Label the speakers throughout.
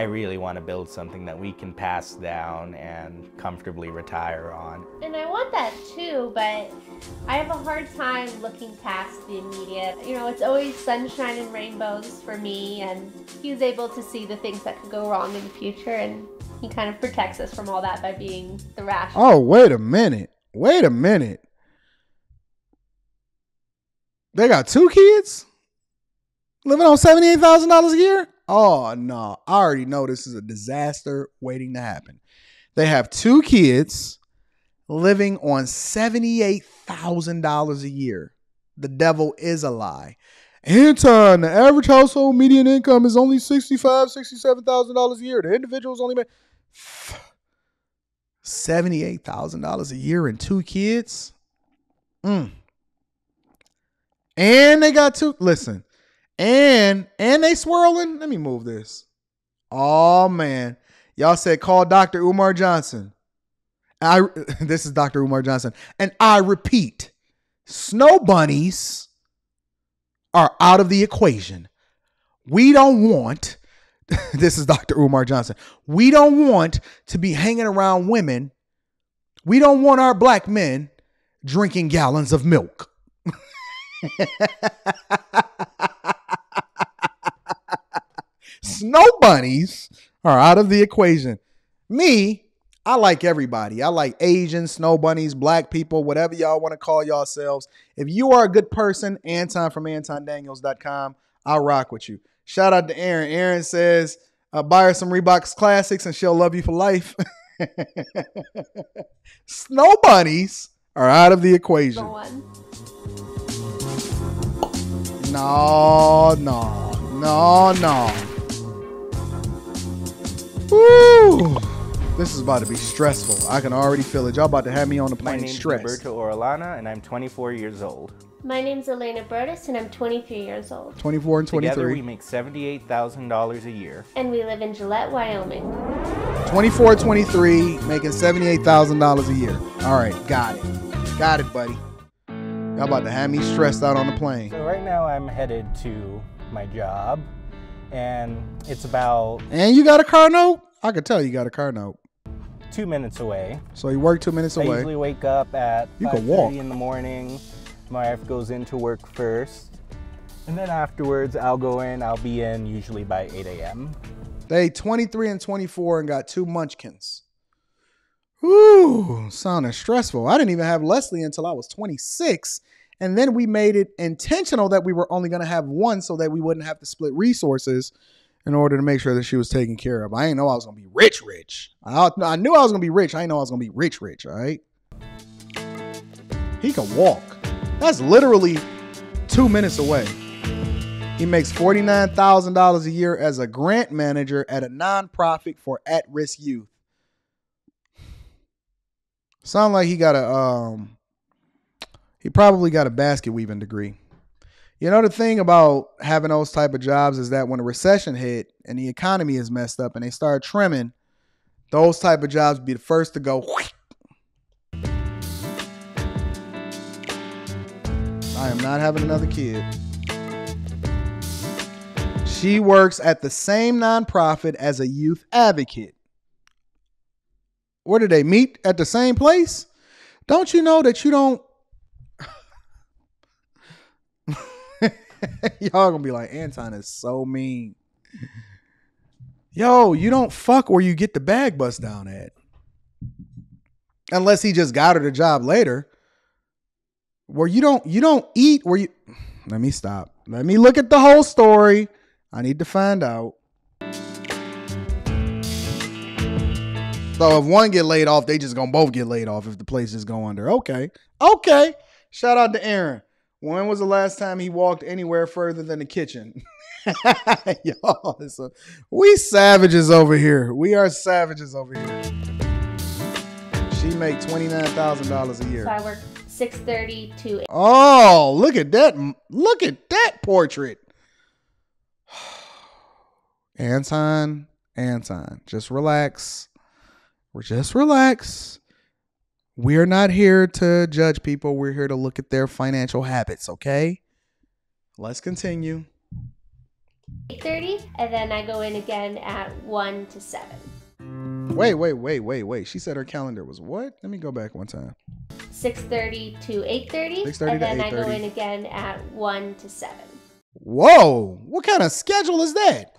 Speaker 1: I really want to build something that we can pass down and comfortably retire on.
Speaker 2: And I want that too, but I have a hard time looking past the immediate. You know, it's always sunshine and rainbows for me, and he's able to see the things that could go wrong in the future, and he kind of protects us from all that by being the rational.
Speaker 3: Oh, wait a minute. Wait a minute. They got two kids living on $78,000 a year? Oh, no. I already know this is a disaster waiting to happen. They have two kids living on $78,000 a year. The devil is a lie. Anton, the average household median income is only $65,000, $67,000 a year. The individuals only make $78,000 a year and two kids. Mm. And they got two. Listen, and and they swirling. Let me move this. Oh man, y'all said call Dr. Umar Johnson. I this is Dr. Umar Johnson, and I repeat, snow bunnies are out of the equation. We don't want. This is Dr. Umar Johnson. We don't want to be hanging around women. We don't want our black men drinking gallons of milk. Snow bunnies are out of the equation. Me, I like everybody. I like Asians, snow bunnies, black people, whatever y'all want to call yourselves. If you are a good person, Anton from AntonDaniels.com, I'll rock with you. Shout out to Aaron. Aaron says, uh, buy her some Reeboks Classics and she'll love you for life. snow bunnies are out of the equation. No, no, no, no. Woo! This is about to be stressful. I can already feel it. Y'all about to have me on the plane
Speaker 1: My name's
Speaker 3: stressed.
Speaker 1: Roberto Orellana, and I'm 24 years old.
Speaker 2: My name's Elena Brodus, and I'm 23 years old.
Speaker 3: 24 and 23.
Speaker 1: Together, we make $78,000 a year.
Speaker 2: And we live in Gillette, Wyoming.
Speaker 3: 24, 23, making $78,000 a year. All right, got it. Got it, buddy. Y'all about to have me stressed out on the plane.
Speaker 1: So right now, I'm headed to my job, and it's about
Speaker 3: And you got a car note? I could tell you got a car note.
Speaker 1: two minutes away.
Speaker 3: So you work two minutes
Speaker 1: I
Speaker 3: away.
Speaker 1: usually wake up at
Speaker 3: You can
Speaker 1: 5:30
Speaker 3: walk.
Speaker 1: in the morning. My wife goes into work first, and then afterwards I'll go in. I'll be in usually by 8 a.m.
Speaker 3: They 23 and 24 and got two munchkins. Ooh, sounding stressful. I didn't even have Leslie until I was 26. And then we made it intentional that we were only going to have one so that we wouldn't have to split resources in order to make sure that she was taken care of. I didn't know I was going to be rich, rich. I, I knew I was going to be rich. I didn't know I was going to be rich, rich, all right? He can walk. That's literally two minutes away. He makes $49,000 a year as a grant manager at a nonprofit for at risk youth. Sound like he got a um he probably got a basket weaving degree. You know the thing about having those type of jobs is that when a recession hit and the economy is messed up and they start trimming, those type of jobs be the first to go. I am not having another kid. She works at the same nonprofit as a youth advocate. Where do they meet? At the same place? Don't you know that you don't Y'all gonna be like, Anton is so mean. Yo, you don't fuck where you get the bag bust down at. Unless he just got her the job later. Where you don't you don't eat where you let me stop. Let me look at the whole story. I need to find out. So if one get laid off, they just gonna both get laid off if the place just go under. Okay. Okay. Shout out to Aaron. When was the last time he walked anywhere further than the kitchen? Y'all, a- we savages over here. We are savages over here. She make twenty nine thousand dollars a year.
Speaker 2: So I work 6:30 to
Speaker 3: Oh, look at that! Look at that portrait. Anton, Anton, just relax. We're just relax. We're not here to judge people. We're here to look at their financial habits, okay? Let's continue.
Speaker 2: 8.30, and then I go in again at 1 to 7.
Speaker 3: Wait, wait, wait, wait, wait. She said her calendar was what? Let me go back one time.
Speaker 2: 6.30 to 8.30, and
Speaker 3: to
Speaker 2: then I go in again at 1 to 7.
Speaker 3: Whoa, what kind of schedule is that?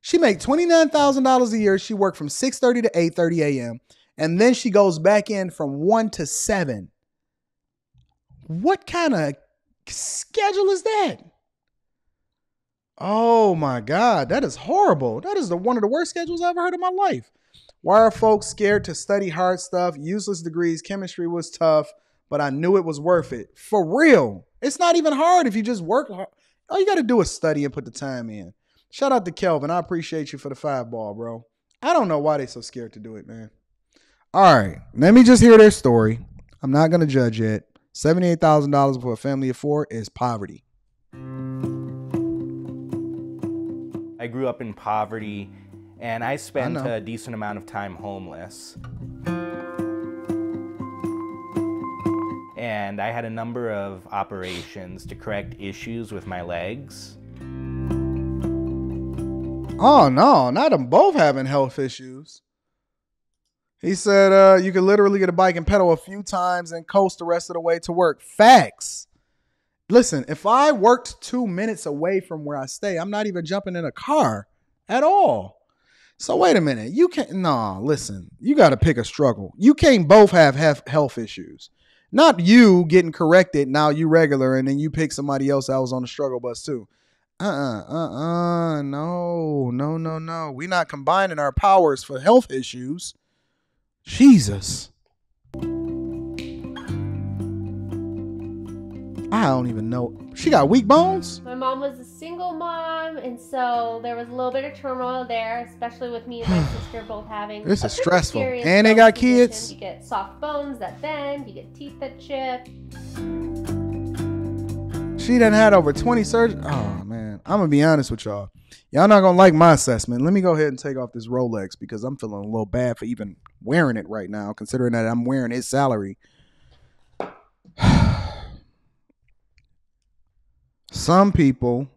Speaker 3: She make $29,000 a year. She work from 6:30 to 8:30 a.m. and then she goes back in from 1 to 7. What kind of schedule is that? Oh my god, that is horrible. That is the one of the worst schedules I've ever heard in my life. Why are folks scared to study hard stuff? Useless degrees. Chemistry was tough, but I knew it was worth it. For real. It's not even hard if you just work hard. All you got to do is study and put the time in. Shout out to Kelvin. I appreciate you for the five ball, bro. I don't know why they're so scared to do it, man. All right, let me just hear their story. I'm not going to judge it. $78,000 for a family of four is poverty.
Speaker 1: I grew up in poverty and I spent
Speaker 3: know.
Speaker 1: a decent amount of time homeless. And I had a number of operations to correct issues with my legs.
Speaker 3: Oh no, not them both having health issues. He said uh, you could literally get a bike and pedal a few times and coast the rest of the way to work. Facts. Listen, if I worked two minutes away from where I stay, I'm not even jumping in a car at all. So wait a minute. You can't. Nah, listen. You got to pick a struggle. You can't both have health issues. Not you getting corrected. Now you regular, and then you pick somebody else that was on the struggle bus too. Uh-uh, uh-uh, no, no, no, no. We're not combining our powers for health issues. Jesus. I don't even know. She got weak bones?
Speaker 2: My mom was a single mom, and so there was a little bit of turmoil there, especially with me and my sister both having.
Speaker 3: This is stressful. And they got kids?
Speaker 2: You get soft bones that bend, you get teeth that chip.
Speaker 3: She done had over 20 surgeries. Oh, man. I'm going to be honest with y'all. Y'all not going to like my assessment. Let me go ahead and take off this Rolex because I'm feeling a little bad for even wearing it right now, considering that I'm wearing his salary. Some people,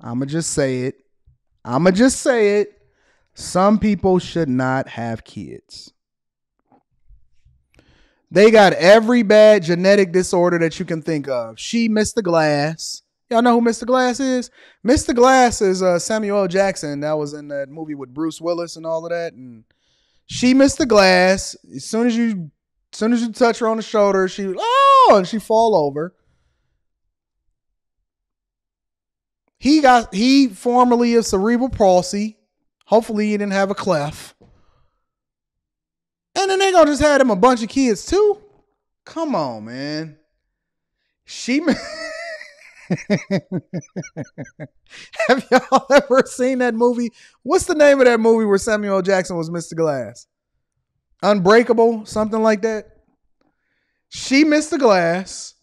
Speaker 3: I'm going to just say it. I'm going to just say it. Some people should not have kids. They got every bad genetic disorder that you can think of. She missed the glass. Y'all know who Mr. Glass is? Mr. Glass is uh, Samuel. Jackson. That was in that movie with Bruce Willis and all of that. And she missed the glass. As soon as you, as soon as you touch her on the shoulder, she oh, and she fall over. He got he formerly of cerebral palsy. Hopefully, he didn't have a cleft. And then they gonna just had him a bunch of kids too. Come on, man. She. have y'all ever seen that movie? What's the name of that movie where Samuel Jackson was Mr. Glass? Unbreakable, something like that. She missed the glass.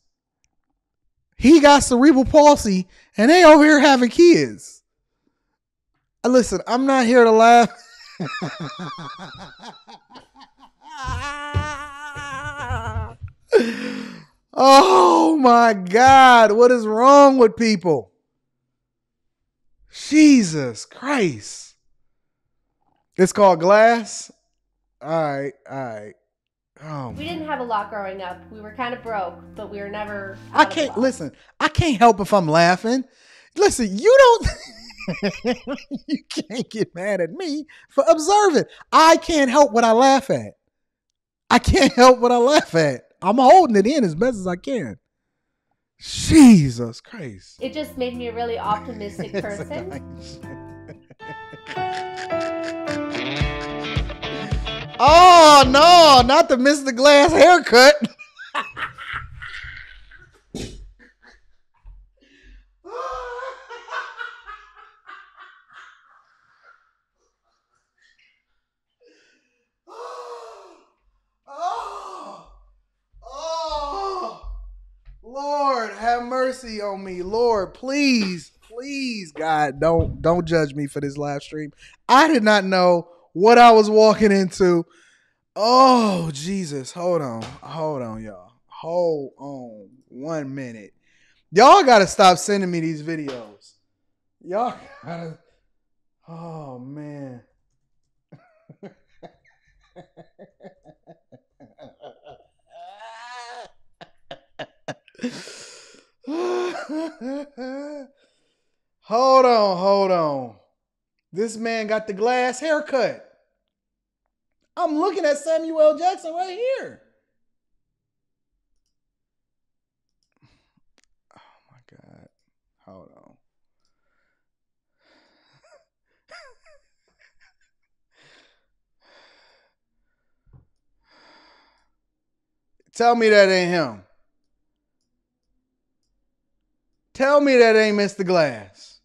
Speaker 3: He got cerebral palsy, and they over here having kids. Uh, Listen, I'm not here to laugh. oh my God, what is wrong with people? Jesus Christ. It's called glass. All right, all right. Oh,
Speaker 2: We didn't have a lot growing up. We were kind of broke, but we were never.
Speaker 3: I can't listen. I can't help if I'm laughing. Listen, you don't. you can't get mad at me for observing. I can't help what I laugh at. I can't help what I laugh at. I'm holding it in as best as I can. Jesus Christ.
Speaker 2: It just made me a really optimistic person.
Speaker 3: oh no, not the Mr. Glass haircut. Oh, oh, Lord, have mercy on me, Lord, please, please, God, don't don't judge me for this live stream. I did not know what I was walking into. Oh, Jesus, hold on, hold on, y'all, hold on, one minute. Y'all got to stop sending me these videos. Y'all gotta. Oh man. hold on, hold on. This man got the glass haircut. I'm looking at Samuel Jackson right here. Oh my God. Hold on. Tell me that ain't him. Tell me that ain't Mr. Glass.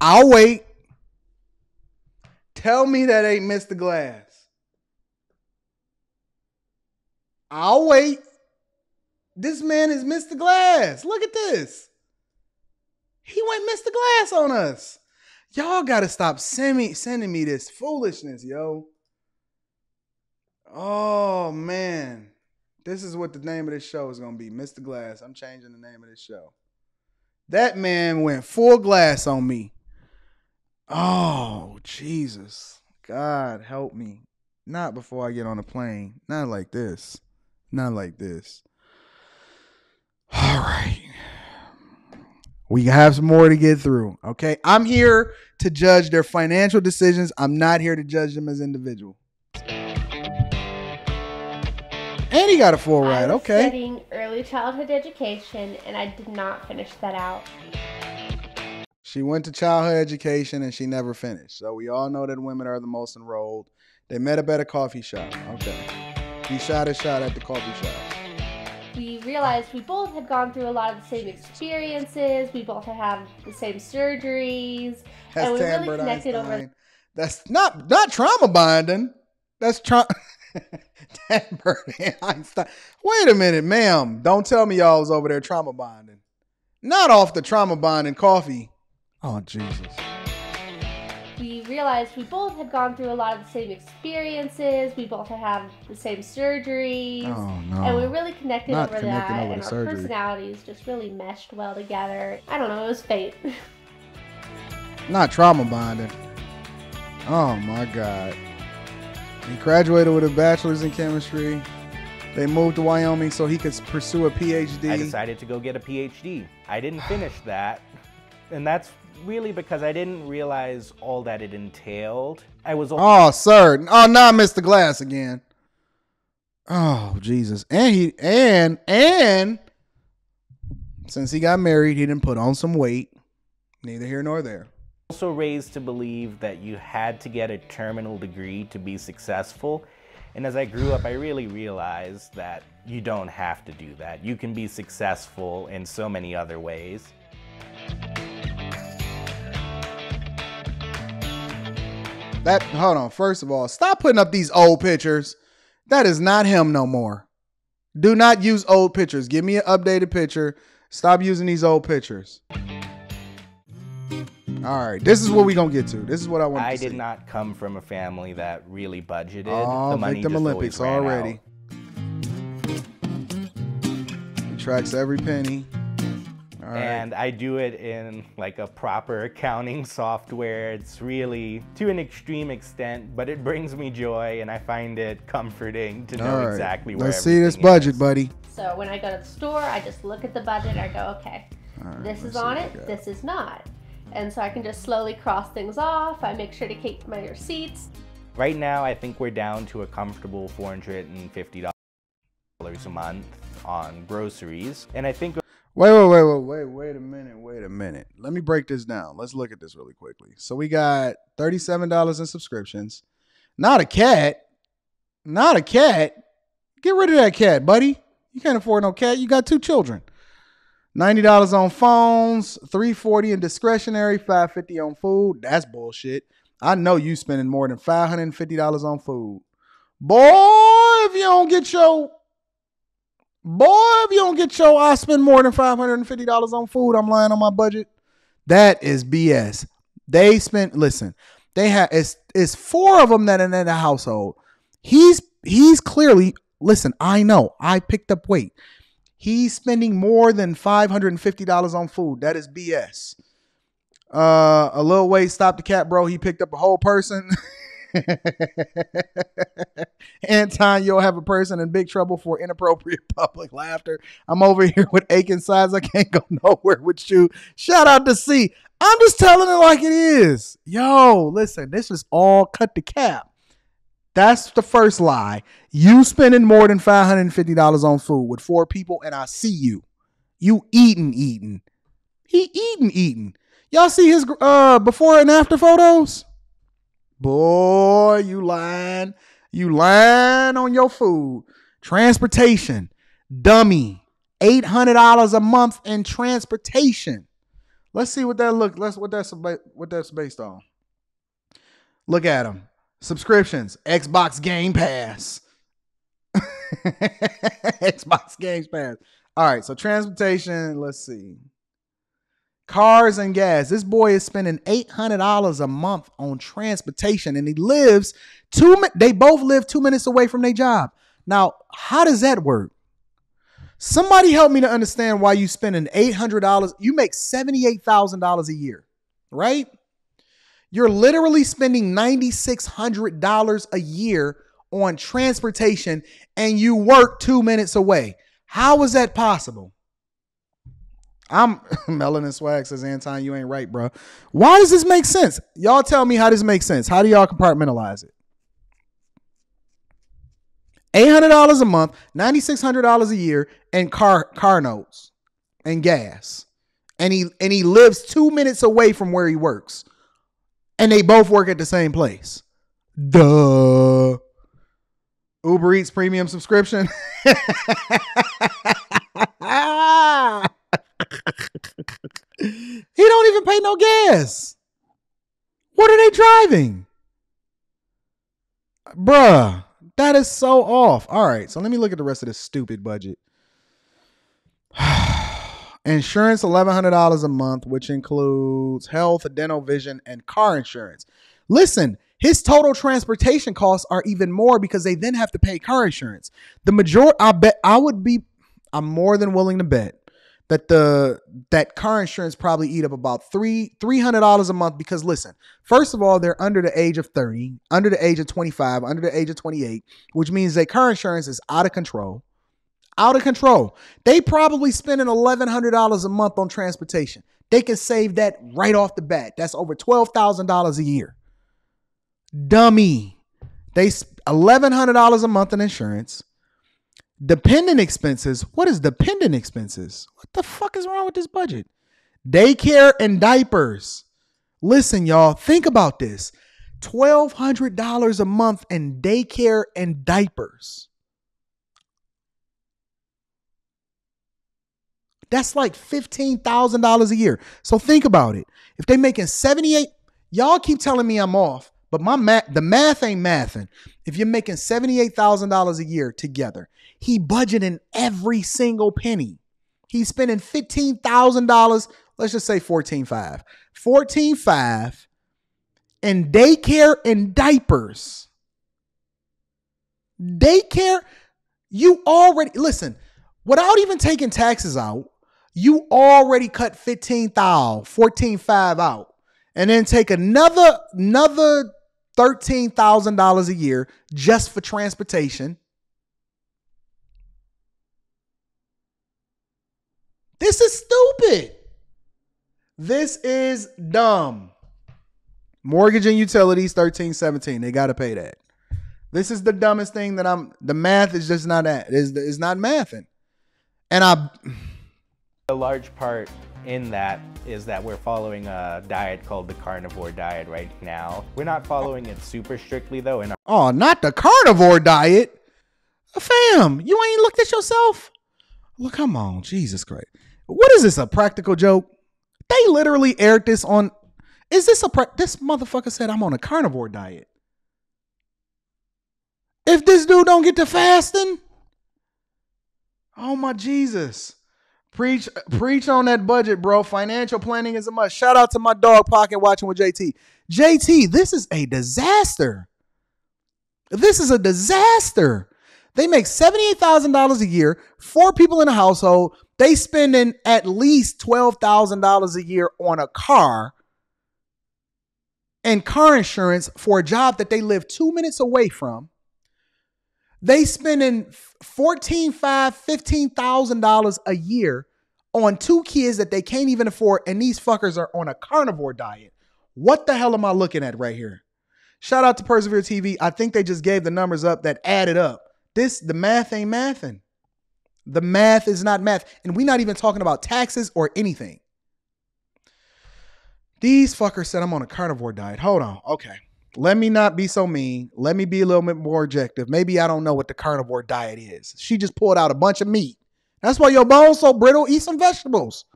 Speaker 3: I'll wait. Tell me that ain't Mr. Glass. I'll wait. This man is Mr. Glass. Look at this. He went Mr. Glass on us. Y'all gotta stop sending me, sending me this foolishness, yo. Oh man. This is what the name of this show is gonna be. Mr. Glass. I'm changing the name of this show. That man went full glass on me. Oh, Jesus. God help me. Not before I get on a plane. Not like this. Not like this. All right. We have some more to get through. Okay. I'm here to judge their financial decisions. I'm not here to judge them as individual. And he got a full ride. Okay.
Speaker 2: studying early childhood education, and I did not finish that out.
Speaker 3: She went to childhood education and she never finished. So we all know that women are the most enrolled. They met up at a coffee shop. Okay. He shot a shot at the coffee shop.
Speaker 2: We realized we both had gone through a lot of the same experiences. We both had had the same surgeries,
Speaker 3: That's
Speaker 2: and we really connected over.
Speaker 3: Einstein. That's not not trauma bonding. That's trauma. Tambert Einstein. Wait a minute, ma'am. Don't tell me y'all was over there trauma bonding. Not off the trauma bonding coffee. Oh Jesus.
Speaker 2: We realized we both had gone through a lot of the same experiences. We both had had the same surgeries.
Speaker 3: Oh no.
Speaker 2: And we really connected
Speaker 3: Not
Speaker 2: over
Speaker 3: connecting
Speaker 2: that,
Speaker 3: over
Speaker 2: and our
Speaker 3: surgery.
Speaker 2: personalities just really meshed well together. I don't know, it was fate.
Speaker 3: Not trauma bonding. Oh my God. He graduated with a bachelor's in chemistry. They moved to Wyoming so he could pursue a PhD.
Speaker 1: I decided to go get a PhD. I didn't finish that. And that's really because I didn't realize all that it entailed. I was
Speaker 3: Oh, sir. Oh, not Mr. Glass again. Oh, Jesus. And he and and since he got married, he didn't put on some weight. Neither here nor there.
Speaker 1: Also raised to believe that you had to get a terminal degree to be successful. And as I grew up, I really realized that you don't have to do that. You can be successful in so many other ways.
Speaker 3: That hold on. First of all, stop putting up these old pictures. That is not him no more. Do not use old pictures. Give me an updated picture. Stop using these old pictures. All right, this is what we're gonna get to. This is what I want. To say.
Speaker 1: I did
Speaker 3: see.
Speaker 1: not come from a family that really budgeted.
Speaker 3: Oh,
Speaker 1: the money
Speaker 3: Victim
Speaker 1: just
Speaker 3: Olympics
Speaker 1: always ran
Speaker 3: already. He tracks every penny. All right.
Speaker 1: And I do it in like a proper accounting software. It's really to an extreme extent, but it brings me joy and I find it comforting to know
Speaker 3: All right.
Speaker 1: exactly where
Speaker 3: Let's see this budget,
Speaker 1: is.
Speaker 3: buddy.
Speaker 2: So when I go to the store, I just look at the budget. I go, okay,
Speaker 3: All right,
Speaker 2: this is on it, this is not. And so I can just slowly cross things off. I make sure to keep my receipts.
Speaker 1: Right now, I think we're down to a comfortable $450 a month on groceries. And I think
Speaker 3: Wait, wait, wait, wait, wait, wait a minute, wait a minute. Let me break this down. Let's look at this really quickly. So we got $37 in subscriptions. Not a cat. Not a cat. Get rid of that cat, buddy. You can't afford no cat. You got two children. $90 on phones, 340 in discretionary, 550 on food. That's bullshit. I know you spending more than $550 on food. Boy, if you don't get your Boy, if you don't get your I spend more than $550 on food, I'm lying on my budget. That is BS. They spent listen, they have it's it's four of them that are in the household. He's he's clearly listen, I know. I picked up weight. He's spending more than $550 on food. That is BS. Uh, a little way stop the cat, bro. He picked up a whole person. Anton, you'll have a person in big trouble for inappropriate public laughter. I'm over here with aching sides. I can't go nowhere with you. Shout out to C. I'm just telling it like it is. Yo, listen, this is all cut the cap. That's the first lie. You spending more than $550 on food with four people, and I see you. You eating, eating. He eating, eating. Y'all see his uh before and after photos? Boy, you lying. You lying on your food. Transportation, dummy. $800 a month in transportation. Let's see what that look. Let's what that's what that's based on. Look at them. Subscriptions, Xbox Game Pass. Xbox Game Pass. All right, so transportation, let's see. Cars and gas. This boy is spending $800 a month on transportation and he lives two they both live 2 minutes away from their job. Now, how does that work? Somebody help me to understand why you spending $800. You make $78,000 a year, right? You're literally spending $9,600 a year on transportation and you work two minutes away. How is that possible? I'm Melanin Swag says, Anton, you ain't right, bro. Why does this make sense? Y'all tell me how this makes sense. How do y'all compartmentalize it? $800 a month, $9,600 a year, and car car notes and gas. And he and he lives two minutes away from where he works and they both work at the same place. Duh. Uber Eats premium subscription. he don't even pay no gas. What are they driving? Bruh, that is so off. All right, so let me look at the rest of this stupid budget. Insurance, $1,100 a month, which includes health, dental, vision, and car insurance. Listen, his total transportation costs are even more because they then have to pay car insurance. The majority, I bet, I would be, I'm more than willing to bet that the that car insurance probably eat up about three three hundred dollars a month because listen, first of all, they're under the age of thirty, under the age of twenty five, under the age of twenty eight, which means that car insurance is out of control out of control. They probably spending $1,100 a month on transportation. They can save that right off the bat. That's over $12,000 a year. Dummy. They $1,100 a month in insurance. Dependent expenses. What is dependent expenses? What the fuck is wrong with this budget? Daycare and diapers. Listen, y'all, think about this $1,200 a month in daycare and diapers. That's like $15,000 a year. So think about it. If they making 78, y'all keep telling me I'm off, but my math, the math ain't mathing. If you're making $78,000 a year together, he budgeting every single penny. He's spending $15,000, let's just say 14.5. 14.5 in daycare and diapers. Daycare, you already listen, without even taking taxes out, you already cut 15 thou, 14 five out, and then take another another thirteen thousand dollars a year just for transportation. This is stupid. This is dumb. Mortgage and utilities 13 17. They got to pay that. This is the dumbest thing that I'm the math is just not at. Is is not mathing. And I
Speaker 1: a large part in that is that we're following a diet called the carnivore diet right now. We're not following it super strictly though. In
Speaker 3: oh, not the carnivore diet. Uh, fam, you ain't looked at yourself? Look, come on, Jesus Christ. What is this? A practical joke? They literally aired this on. Is this a this motherfucker said I'm on a carnivore diet? If this dude don't get to fasting, oh my Jesus. Preach, preach on that budget, bro. Financial planning is a must. Shout out to my dog pocket watching with JT. JT, this is a disaster. This is a disaster. They make $78,000 a year, four people in a household. They spending at least $12,000 a year on a car and car insurance for a job that they live two minutes away from. They spending fourteen, five, fifteen thousand dollars a year on two kids that they can't even afford, and these fuckers are on a carnivore diet. What the hell am I looking at right here? Shout out to Persevere TV. I think they just gave the numbers up that added up. This the math ain't mathing. The math is not math, and we're not even talking about taxes or anything. These fuckers said I'm on a carnivore diet. Hold on. Okay. Let me not be so mean. Let me be a little bit more objective. Maybe I don't know what the carnivore diet is. She just pulled out a bunch of meat. That's why your bones so brittle. Eat some vegetables.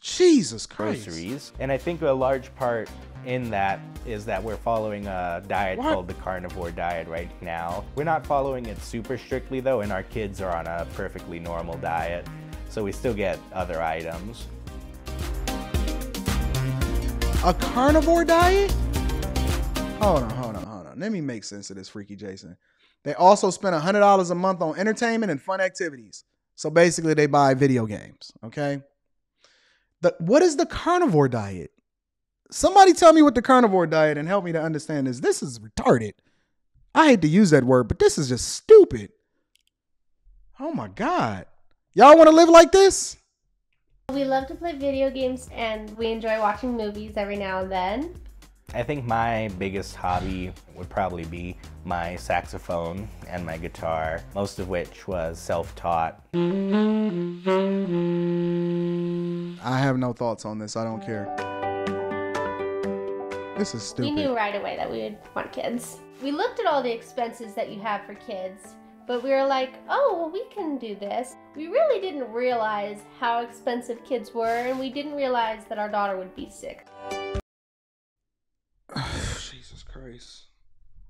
Speaker 3: Jesus Christ.
Speaker 1: groceries. And I think a large part in that is that we're following a diet
Speaker 3: What?
Speaker 1: called the carnivore diet right now. We're not following it super strictly though, and our kids are on a perfectly normal diet. So we still get other items.
Speaker 3: A carnivore diet? Hold on, hold on, hold on. Let me make sense of this, Freaky Jason. They also spend $100 a month on entertainment and fun activities. So basically, they buy video games, okay? The, what is the carnivore diet? Somebody tell me what the carnivore diet and help me to understand this. This is retarded. I hate to use that word, but this is just stupid. Oh my God. Y'all want to live like this?
Speaker 2: We love to play video games and we enjoy watching movies every now and then.
Speaker 1: I think my biggest hobby would probably be my saxophone and my guitar, most of which was self taught.
Speaker 3: I have no thoughts on this. I don't care. This is stupid.
Speaker 2: We
Speaker 3: stupid.
Speaker 2: knew right away that we would want kids. We looked at all the expenses that you have for kids, but we were like, oh, well, we can do this. We really didn't realize how expensive kids were, and we didn't realize that our daughter would be sick.
Speaker 3: Christ.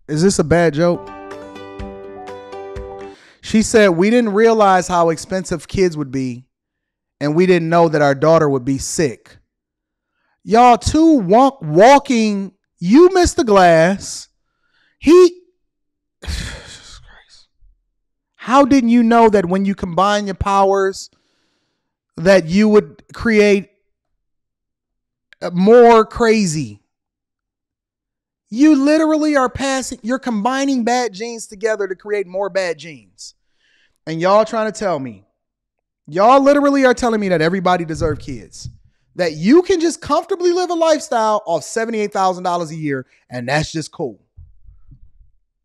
Speaker 3: Is this a bad joke? She said, We didn't realize how expensive kids would be, and we didn't know that our daughter would be sick. Y'all, two walk, walking, you missed the glass. He. How didn't you know that when you combine your powers, that you would create uh, more crazy? You literally are passing, you're combining bad genes together to create more bad genes. And y'all trying to tell me, y'all literally are telling me that everybody deserve kids. That you can just comfortably live a lifestyle off $78,000 a year and that's just cool.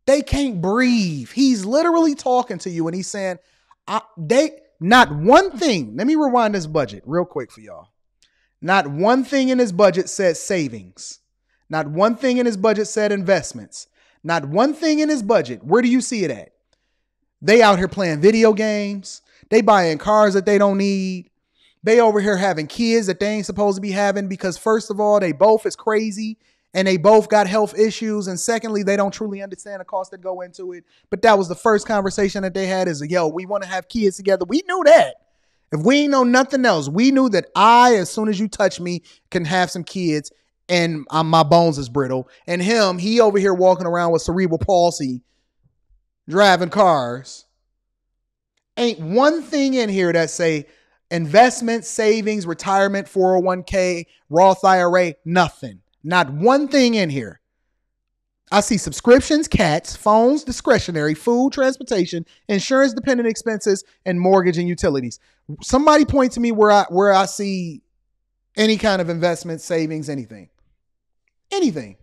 Speaker 3: They can't breathe. He's literally talking to you and he's saying, I, they not one thing. Let me rewind this budget real quick for y'all. Not one thing in his budget said savings. Not one thing in his budget said investments. Not one thing in his budget. Where do you see it at? They out here playing video games. They buying cars that they don't need. They over here having kids that they ain't supposed to be having because first of all, they both is crazy and they both got health issues. And secondly, they don't truly understand the cost that go into it. But that was the first conversation that they had is yo, we want to have kids together. We knew that. If we ain't know nothing else, we knew that I, as soon as you touch me, can have some kids and my bones is brittle. And him, he over here walking around with cerebral palsy, driving cars. Ain't one thing in here that say investment, savings, retirement, 401k, Roth IRA, nothing. Not one thing in here. I see subscriptions, cats, phones, discretionary, food, transportation, insurance dependent expenses, and mortgage and utilities. Somebody point to me where I where I see any kind of investment, savings, anything. Anything.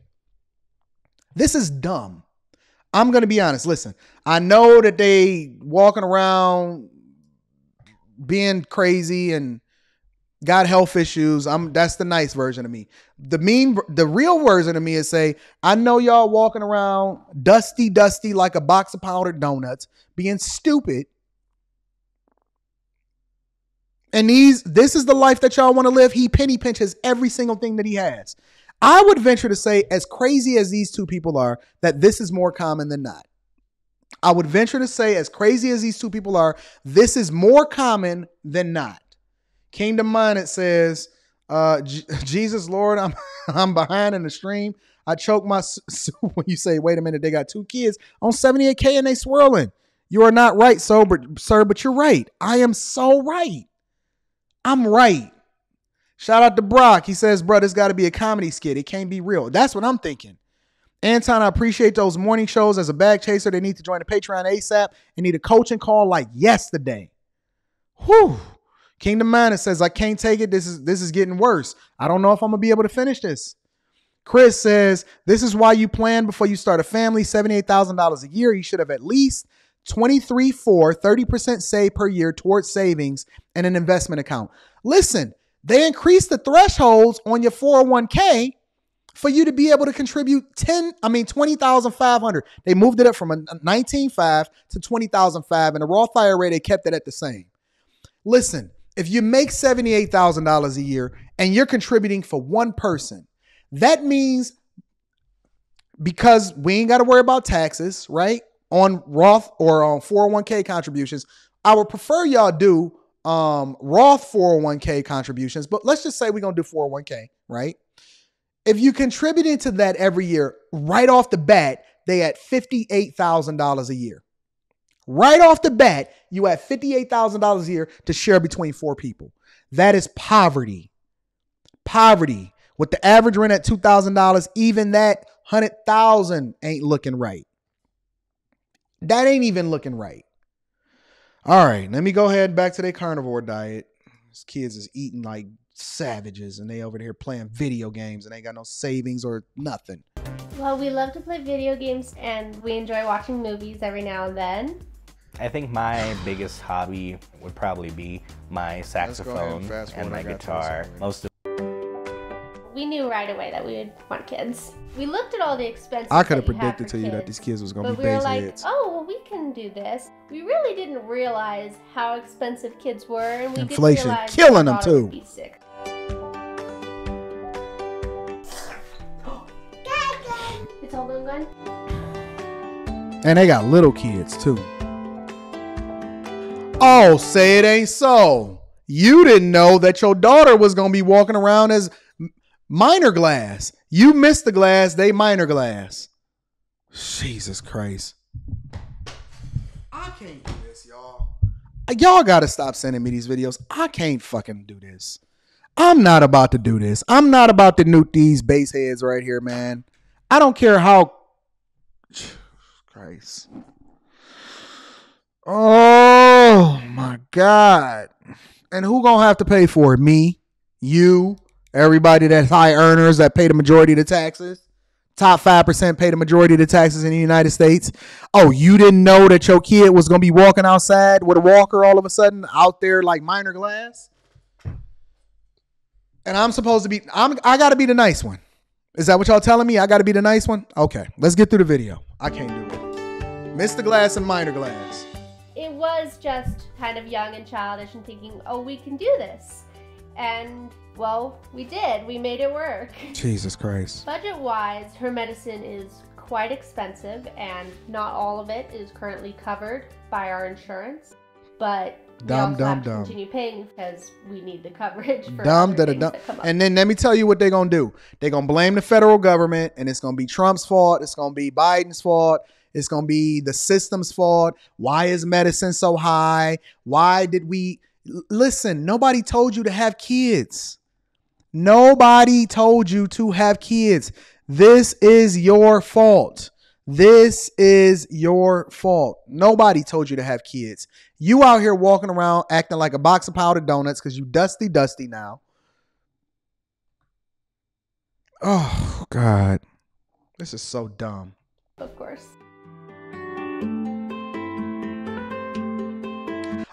Speaker 3: This is dumb. I'm going to be honest. Listen, I know that they walking around being crazy and got health issues. I'm that's the nice version of me. The mean the real version of me is say, I know y'all walking around dusty dusty like a box of powdered donuts, being stupid. And these this is the life that y'all want to live. He penny pinches every single thing that he has. I would venture to say, as crazy as these two people are, that this is more common than not. I would venture to say, as crazy as these two people are, this is more common than not. Kingdom Minded says, uh, Jesus Lord, I'm I'm behind in the stream. I choke my when you say, wait a minute, they got two kids on 78K and they swirling. You are not right, so, but, sir, but you're right. I am so right. I'm right. Shout out to Brock. He says, bro, this got to be a comedy skit. It can't be real. That's what I'm thinking. Anton, I appreciate those morning shows. As a bag chaser, they need to join the Patreon ASAP and need a coaching call like yesterday. Whew. Kingdom Manor says, I can't take it. This is this is getting worse. I don't know if I'm gonna be able to finish this. Chris says, This is why you plan before you start a family. $78,000 a year. You should have at least 23 4, 30% save per year towards savings and an investment account. Listen, they increased the thresholds on your 401k for you to be able to contribute 10 i mean 20500 they moved it up from a 19.5 to 20005 and the roth ira they kept it at the same. Listen if you make $78000 a year and you're contributing for one person that means because we ain't got to worry about taxes right on roth or on 401k contributions i would prefer y'all do um roth 401k contributions but let's just say we're gonna do 401k right if you contribute into that every year, right off the bat, they at $58,000 a year. Right off the bat, you at $58,000 a year to share between four people. That is poverty. Poverty. With the average rent at $2,000, even that 100,000 ain't looking right. That ain't even looking right. All right, let me go ahead back to their carnivore diet. These kids is eating like savages and they over here playing video games and they got no savings or nothing.
Speaker 2: Well, we love to play video games and we enjoy watching movies every now and then.
Speaker 1: I think my biggest hobby would probably be my saxophone and, and my guitar. Most of
Speaker 2: we knew right away that we would want kids. We looked at all the expenses.
Speaker 3: I could have predicted to you that these kids was gonna
Speaker 2: but
Speaker 3: be
Speaker 2: we were like,
Speaker 3: heads.
Speaker 2: oh, well, we can do this. We really didn't realize how expensive kids were, and we
Speaker 3: Inflation
Speaker 2: didn't realize
Speaker 3: killing them, too.
Speaker 2: Be sick. It's all been.
Speaker 3: And they got little kids too. Oh, say it ain't so. You didn't know that your daughter was gonna be walking around as minor glass. You missed the glass, they minor glass. Jesus Christ. I can't do this, y'all. Y'all gotta stop sending me these videos. I can't fucking do this. I'm not about to do this. I'm not about to nuke these base heads right here, man. I don't care how Christ. Oh my God. And who gonna have to pay for it? Me, you, everybody that's high earners that pay the majority of the taxes. Top five percent pay the majority of the taxes in the United States. Oh, you didn't know that your kid was gonna be walking outside with a walker all of a sudden out there like minor glass? And I'm supposed to be I'm I gotta be the nice one. Is that what y'all telling me? I got to be the nice one? Okay, let's get through the video. I can't do it. Mr. Glass and Minor Glass.
Speaker 2: It was just kind of young and childish and thinking, oh, we can do this. And, well, we did. We made it work.
Speaker 3: Jesus Christ.
Speaker 2: Budget wise, her medicine is quite expensive, and not all of it is currently covered by our insurance. But we also have to continue paying because we need the coverage for
Speaker 3: Dumb, da, da,
Speaker 2: that.
Speaker 3: And then let me tell you what they're going to do. They're going to blame the federal government, and it's going to be Trump's fault. It's going to be Biden's fault. It's going to be the system's fault. Why is medicine so high? Why did we. Listen, nobody told you to have kids. Nobody told you to have kids. This is your fault. This is your fault. Nobody told you to have kids. You out here walking around acting like a box of powdered donuts because you dusty, dusty now. Oh God, this is so dumb.
Speaker 2: of course.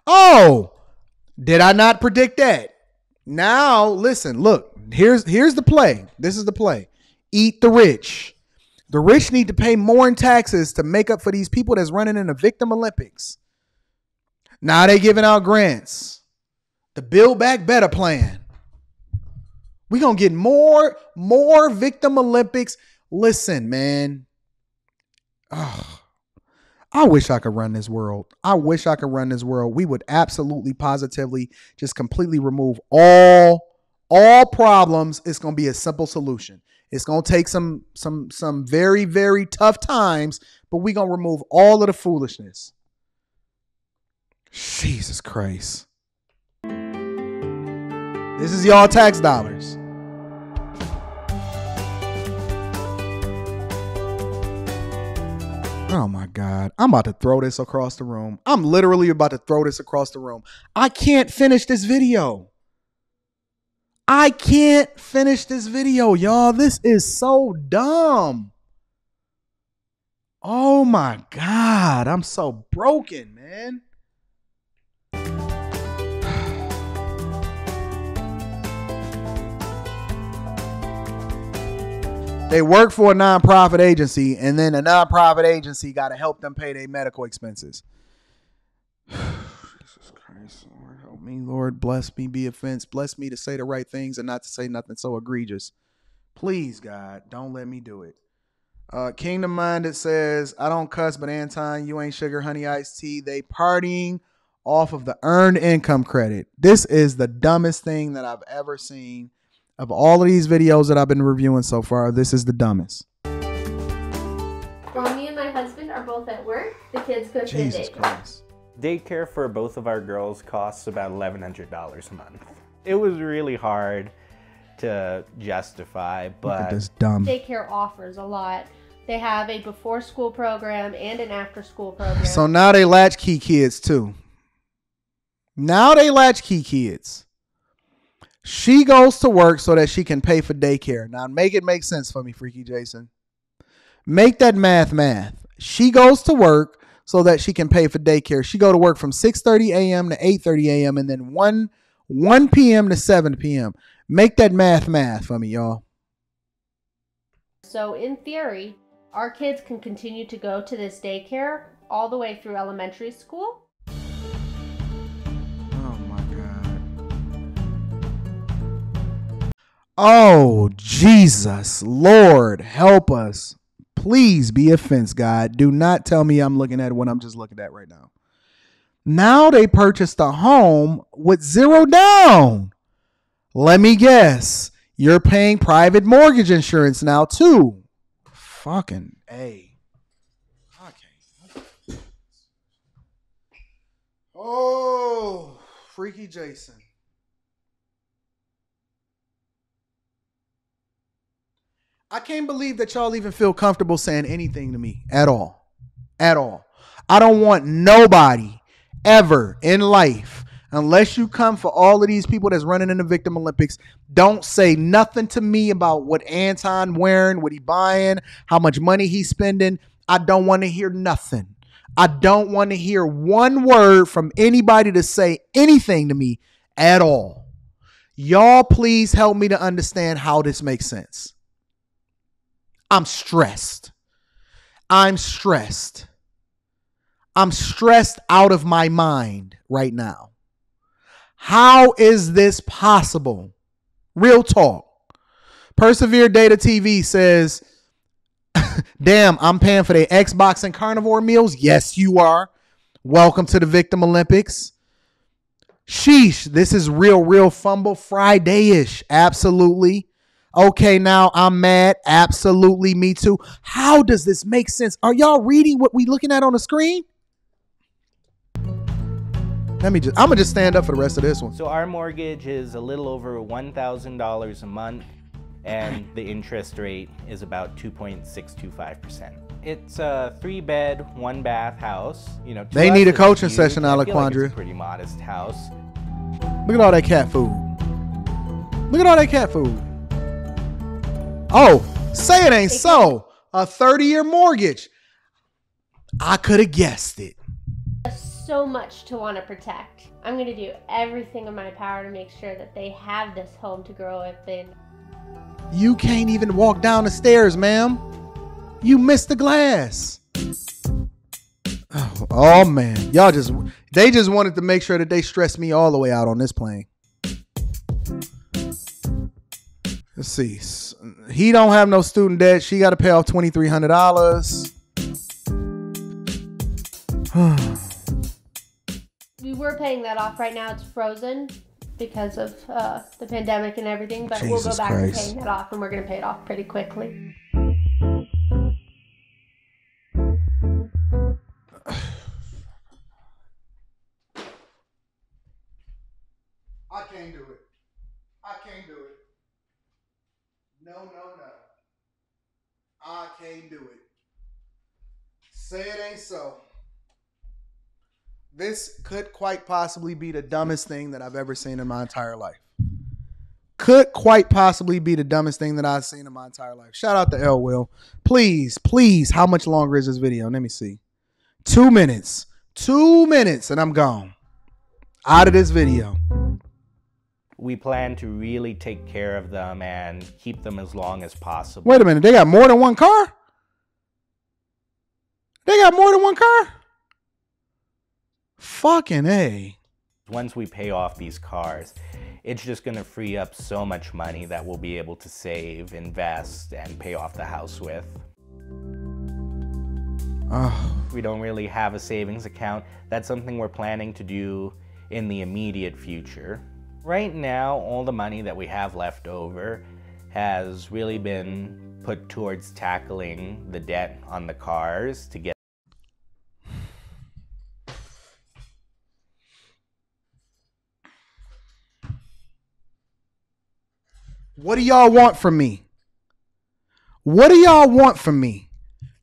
Speaker 3: Oh, did I not predict that? Now listen, look. Here's here's the play. This is the play. Eat the rich. The rich need to pay more in taxes to make up for these people that's running in the victim Olympics. Now they giving out grants. The Build Back Better plan. we gonna get more, more victim Olympics. Listen, man. Ugh. I wish I could run this world. I wish I could run this world. We would absolutely positively just completely remove all all problems. It's going to be a simple solution. It's going to take some some some very very tough times, but we're going to remove all of the foolishness. Jesus Christ. This is y'all tax dollars. Oh my God. I'm about to throw this across the room. I'm literally about to throw this across the room. I can't finish this video. I can't finish this video, y'all. This is so dumb. Oh my God. I'm so broken, man. They work for a nonprofit agency, and then a nonprofit agency got to help them pay their medical expenses. Jesus Christ, Lord, me, Lord, bless me, be offense, bless me to say the right things and not to say nothing so egregious. Please, God, don't let me do it. Uh, Kingdom Minded says, I don't cuss, but Anton, you ain't sugar, honey, iced tea. They partying off of the earned income credit. This is the dumbest thing that I've ever seen of all of these videos that I've been reviewing so far, this is the dumbest.
Speaker 2: While me and my husband are both at work, the kids go to
Speaker 3: Jesus
Speaker 2: the daycare.
Speaker 3: Christ.
Speaker 1: Daycare for both of our girls costs about $1,100 a month. It was really hard to justify, but
Speaker 3: this dumb.
Speaker 2: Daycare offers a lot. They have a before school program and an after school program.
Speaker 3: So now they latchkey kids too. Now they latchkey kids. She goes to work so that she can pay for daycare. Now make it make sense for me, Freaky Jason. Make that math math. She goes to work so that she can pay for daycare. She go to work from 6:30 a.m. to 8:30 a.m. and then 1 1 p.m. to 7 p.m. Make that math math for me, y'all.
Speaker 2: So, in theory, our kids can continue to go to this daycare all the way through elementary school.
Speaker 3: Oh my god. Oh Jesus, Lord, help us. Please be a fence God. Do not tell me I'm looking at what I'm just looking at right now. Now they purchased a home with zero down. Let me guess. You're paying private mortgage insurance now too. Fucking A. Okay. Oh, freaky Jason. I can't believe that y'all even feel comfortable saying anything to me at all. At all. I don't want nobody ever in life, unless you come for all of these people that's running in the Victim Olympics, don't say nothing to me about what Anton wearing, what he buying, how much money he's spending. I don't want to hear nothing. I don't want to hear one word from anybody to say anything to me at all. Y'all, please help me to understand how this makes sense. I'm stressed. I'm stressed. I'm stressed out of my mind right now. How is this possible? Real talk. Persevere Data TV says, Damn, I'm paying for the Xbox and carnivore meals. Yes, you are. Welcome to the Victim Olympics. Sheesh, this is real, real fumble Friday ish. Absolutely. Okay, now I'm mad. Absolutely, me too. How does this make sense? Are y'all reading what we looking at on the screen? Let me just, I'm gonna just stand up for the rest of this one.
Speaker 1: so our mortgage is a little over $1,000 a month, and the interest rate is about 2.625%. It's a three bed, one bath house. You know,
Speaker 3: They need a coaching session,
Speaker 1: feel like it's
Speaker 3: Alejandra.
Speaker 1: a pretty modest house.
Speaker 3: Look at all that cat food. Look at all that cat food. Oh, say it ain't so. A 30 year mortgage. I could have guessed it.
Speaker 2: So much to want to protect. I'm going to do everything in my power to make sure that they have this home to grow up in.
Speaker 3: You can't even walk down the stairs, ma'am. You missed the glass. Oh, oh, man. Y'all just, they just wanted to make sure that they stressed me all the way out on this plane. Let's see. He don't have no student debt. She got to pay off $2,300.
Speaker 2: We were paying that off. Right now it's frozen because of uh, the pandemic and everything, but we'll go back
Speaker 3: Christ.
Speaker 2: to paying that off and we're going to pay it off pretty quickly.
Speaker 3: No, no, no. I can't do it. Say it ain't so. This could quite possibly be the dumbest thing that I've ever seen in my entire life. Could quite possibly be the dumbest thing that I've seen in my entire life. Shout out to L Will. Please, please, how much longer is this video? Let me see. Two minutes. Two minutes, and I'm gone. Out of this video.
Speaker 1: We plan to really take care of them and keep them as long as possible.
Speaker 3: Wait a minute, they got more than one car? They got more than one car? Fucking A.
Speaker 1: Once we pay off these cars, it's just going to free up so much money that we'll be able to save, invest, and pay off the house with.
Speaker 3: Oh,
Speaker 1: We don't really have a savings account. That's something we're planning to do in the immediate future. Right now, all the money that we have left over has really been put towards tackling the debt on the cars to get
Speaker 3: what do y'all want from me? What do y'all want from me?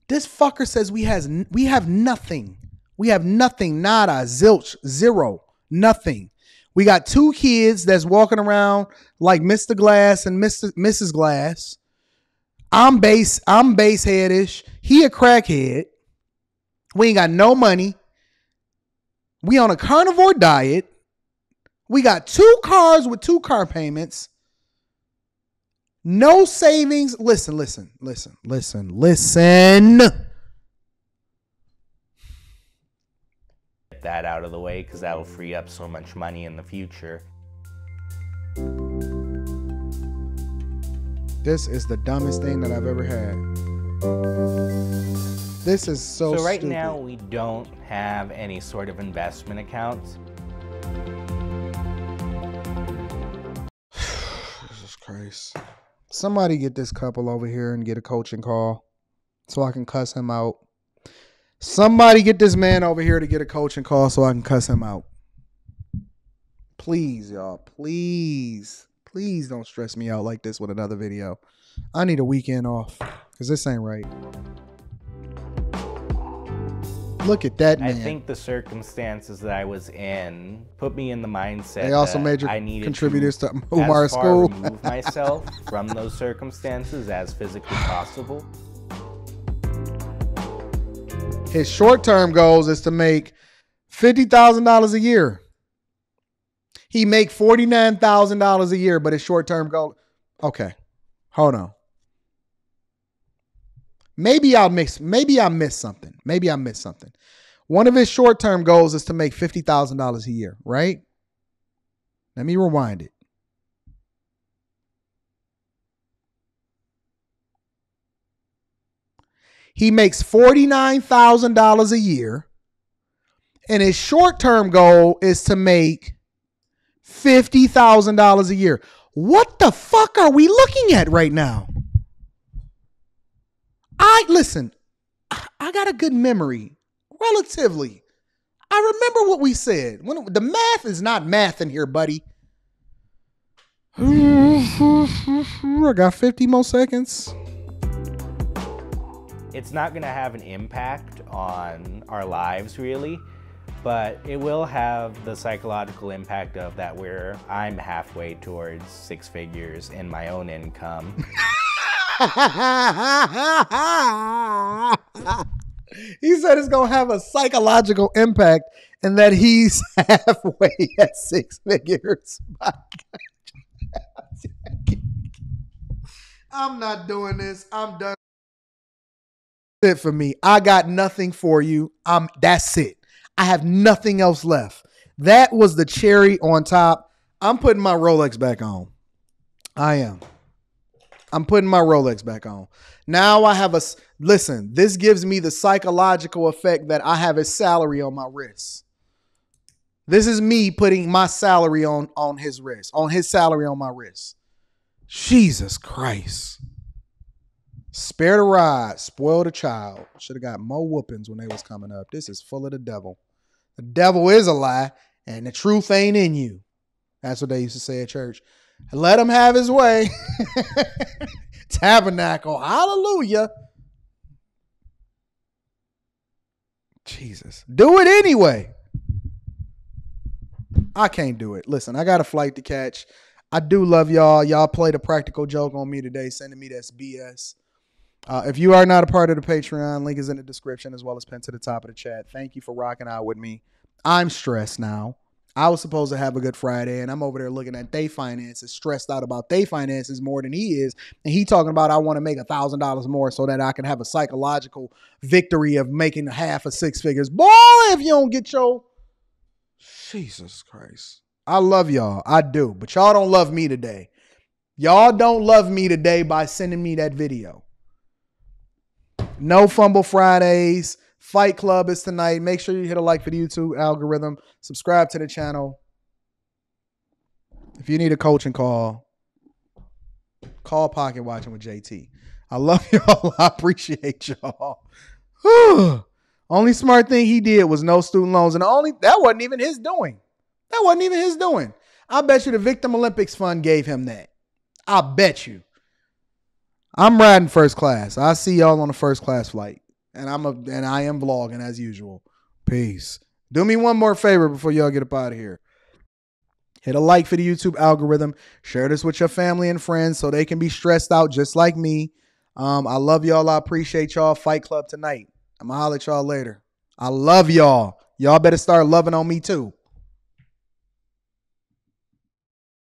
Speaker 3: This fucker says we has we have nothing. We have nothing, nada, zilch, zero, nothing. We got two kids that's walking around like Mr. Glass and Mr. Mrs. Glass. I'm base, I'm base headish. He a crackhead. We ain't got no money. We on a carnivore diet. We got two cars with two car payments. No savings. Listen, listen, listen, listen, listen.
Speaker 1: That out of the way because that'll free up so much money in the future.
Speaker 3: This is the dumbest thing that I've ever had. This is so.
Speaker 1: So right
Speaker 3: stupid.
Speaker 1: now we don't have any sort of investment accounts.
Speaker 3: Jesus Christ. Somebody get this couple over here and get a coaching call so I can cuss him out. Somebody get this man over here to get a coaching call so I can cuss him out. Please, y'all. Please. Please don't stress me out like this with another video. I need a weekend off because this ain't right. Look at that man.
Speaker 1: I think the circumstances that I was in put me in the mindset.
Speaker 3: They also
Speaker 1: that
Speaker 3: major
Speaker 1: I needed
Speaker 3: contributors to
Speaker 1: to,
Speaker 3: Umar's
Speaker 1: as far
Speaker 3: school.
Speaker 1: remove myself from those circumstances as physically possible.
Speaker 3: His short term goals is to make fifty thousand dollars a year. He make forty nine thousand dollars a year, but his short term goal. Okay, hold on. Maybe I'll miss Maybe I missed something. Maybe I missed something. One of his short term goals is to make fifty thousand dollars a year. Right? Let me rewind it. He makes $49,000 a year. And his short term goal is to make $50,000 a year. What the fuck are we looking at right now? I listen, I- got a good memory, relatively. I remember what we said. When the math is not math in here, buddy. I got 50 more seconds.
Speaker 1: It's not going to have an impact on our lives really, but it will have the psychological impact of that where I'm halfway towards six figures in my own income.
Speaker 3: he said it's gonna have a psychological impact and that he's halfway at six figures. I'm not doing this. I'm done. It for me. I got nothing for you. Um, that's it. I have nothing else left. That was the cherry on top. I'm putting my Rolex back on. I am. I'm putting my Rolex back on. Now I have a listen. This gives me the psychological effect that I have a salary on my wrist. This is me putting my salary on on his wrist, on his salary on my wrist. Jesus Christ. Spare the rod, spoil the child. Should have got more whoopings when they was coming up. This is full of the devil. The devil is a lie, and the truth ain't in you. That's what they used to say at church. Let him have his way. tabernacle. Hallelujah. Jesus. Do it anyway. I can't do it. Listen, I got a flight to catch. I do love y'all. Y'all played a practical joke on me today, sending me that's BS. Uh, if you are not a part of the Patreon, link is in the description as well as pinned to the top of the chat. Thank you for rocking out with me. I'm stressed now. I was supposed to have a good Friday, and I'm over there looking at day finances, stressed out about day finances more than he is. And he talking about I want to make a thousand dollars more so that I can have a psychological victory of making half of six figures. Boy, if you don't get your Jesus Christ. I love y'all. I do. But y'all don't love me today. Y'all don't love me today by sending me that video. No Fumble Fridays. Fight Club is tonight. Make sure you hit a like for the YouTube algorithm. Subscribe to the channel. If you need a coaching call, call Pocket Watching with JT. I love y'all. I appreciate y'all. only smart thing he did was no student loans, and only that wasn't even his doing. That wasn't even his doing. I bet you the Victim Olympics Fund gave him that. I bet you. I'm riding first class. I see y'all on the first class flight and I'm a and I am vlogging as usual. Peace. Do me one more favor before y'all get up out of here. Hit a like for the YouTube algorithm. Share this with your family and friends so they can be stressed out just like me. Um, I love y'all. I appreciate y'all. Fight Club tonight. I'm gonna holler at y'all later. I love y'all. Y'all better start loving on me too.